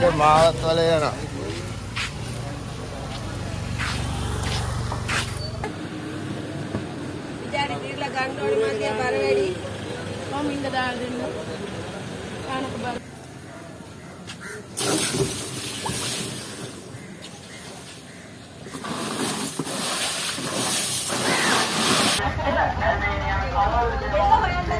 ආවඩේ මාවත් වල යනවා. ඉජාඩි తీర్ලා ගන්න ඕනේ මගේ බර වැඩි. මම ඉඳ දාලා දෙන්න. කානක බල. නෑ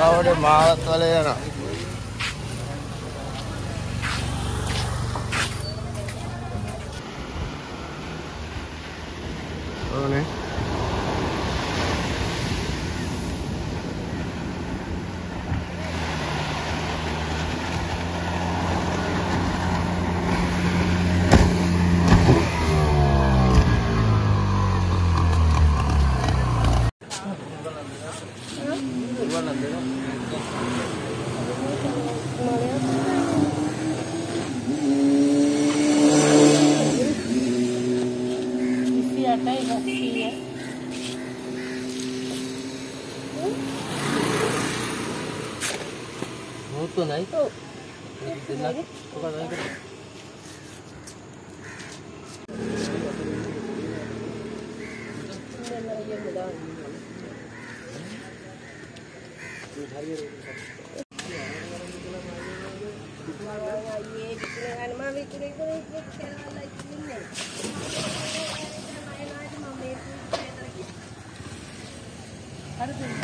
അവിടെ മാതത്തലയാണ് അങ്ങനെ とないと熱な kita.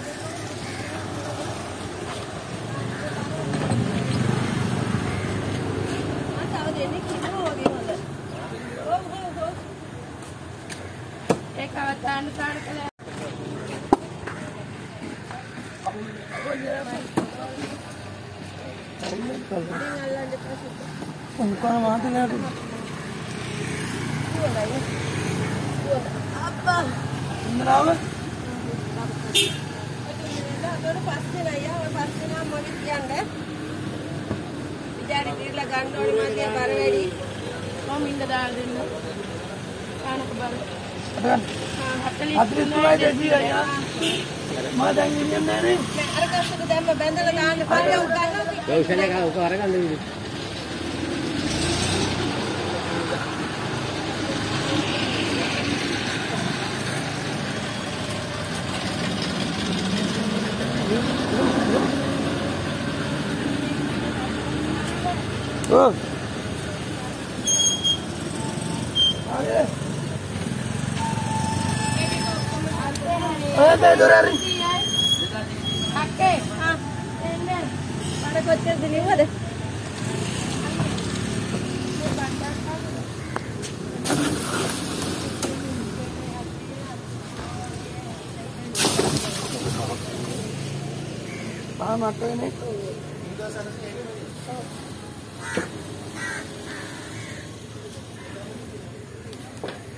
උන්කන මාතලට. අප්පා. ඉන්ද්‍රාව. පස්සේ නෑ පස්සේ නම් මගේ කියන්නේ. ඉජාඩි తీర్ලා ගන්න ඕනේ මගේ බර වැඩි. මම ඉඳ දාලා දෙන්න. කානක තුනයි දෙසිය අයියා. මම දැන් ඉන්නේ නෑනේ. අර කස්සට දැම්ම බැඳලා දාන්න පරිය උ ගන්නවා. කෞශල්‍ය කා උක අරගන්න දෙන්න Oh. Ah, mató en esto. Entonces,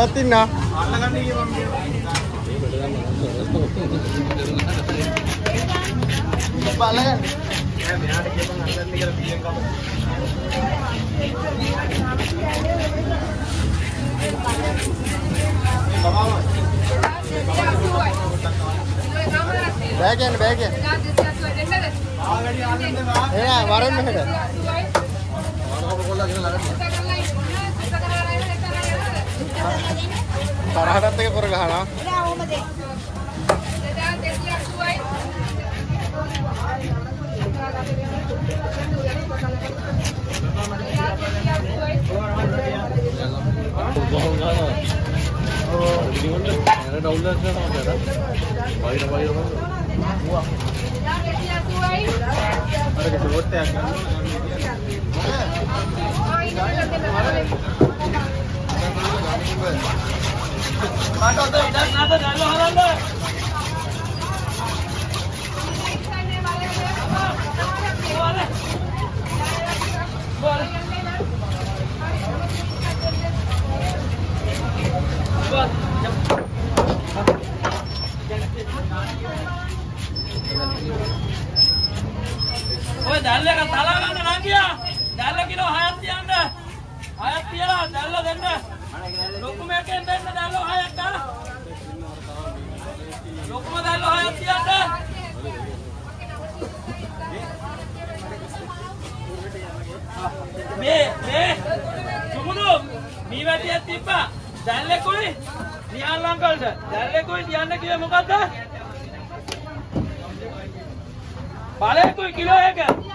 උඹත් ඉන්නා. බලගන්න. බෑ කියන්න බෑ කියන්න. එයා වරන් මෙහෙට. තරහටත් එක කර ගහනවා. කොහොම ගන්නවා. ඔව්. ඉතින් එන ඩවුන්ලෝඩ් කරනවා මට. වයිර වයිර වයිර. අර ෂෝට් එකක් ගන්න. Thank you. දැල්ලෙකුයි නිහාල් අංකල්ට. දැල්ලෙකුයි තියන්න කිව්වේ මොකද්ද? බලෙකුයි කිලෝ එක.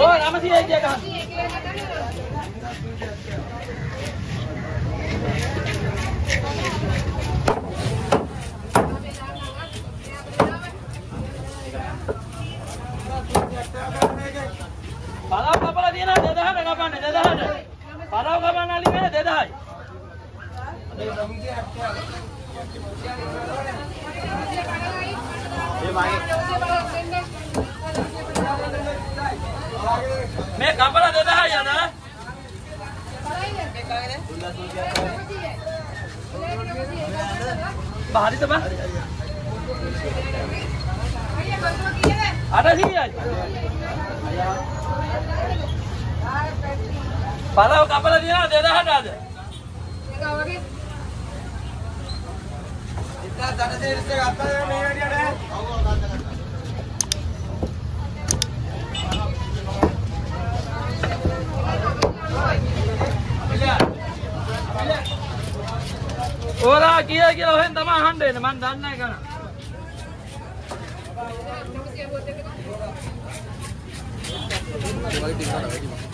Oh, nama sih aja kan. මේ කපලා 2000යි අද. බාහිරද බා? 800යි. පලාව කපලා තියෙනවා 2000ට අද. ඉතින් දඩ දෙරිස් එක අත්තා මේ වැඩියට. ඕරා කිය කියලා ඔහෙන් තමයි අහන්න එන්නේ මං දන්නේ නැහැ කන. වගේ තියනවා වැඩිම